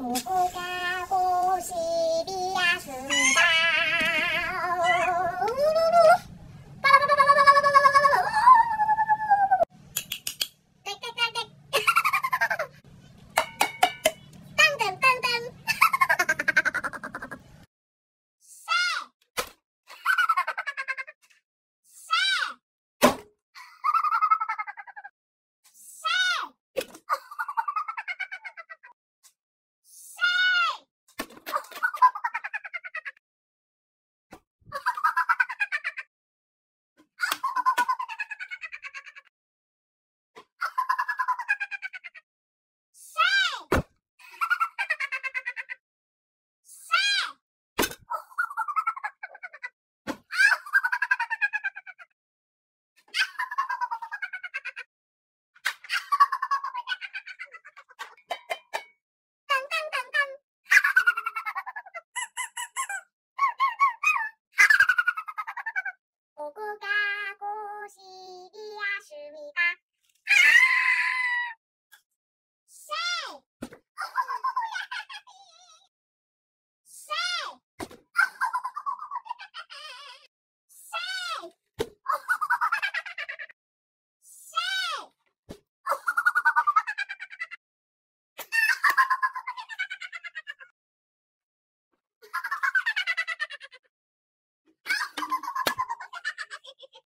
呼呼 guys.